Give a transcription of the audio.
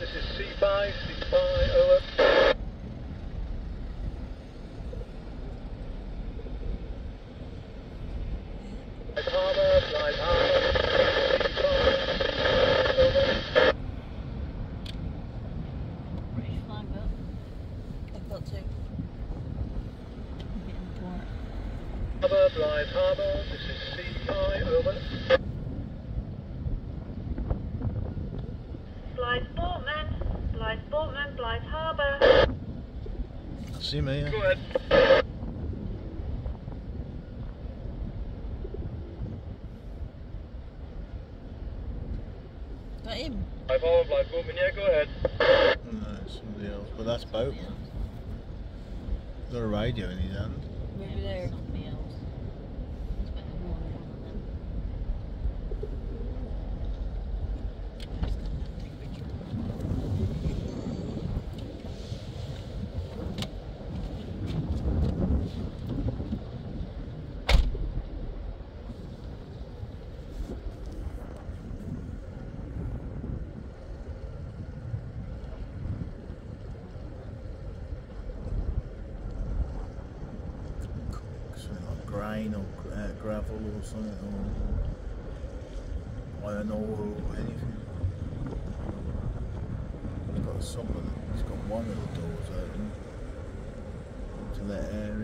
this is C5, C5, over. Harbour, Blyth Harbour, C5, C5, over. British flag up. I've got to. I'm getting the port. Harbour, Blyth Harbour, this is C5, over. Boatman, Blyth Boatman, Blyth Harbour. See me, yeah? Go ahead. Got him. Blyth Harbour, Blyth Boatman, yeah, go ahead. No, it's somebody else, but that's boatman. He's got a radio in his hand. Maybe there. Somebody else. It's better than one of them. Like or uh, gravel or something, or iron ore or anything. He's got some of the, he's got one of the doors open to air in.